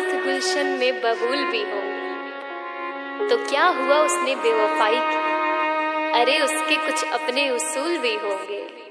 साथ गुलशन में बबूल भी हो। तो क्या हुआ उसने बेवफाई की? अरे उसके कुछ अपने उसूल भी होंगे।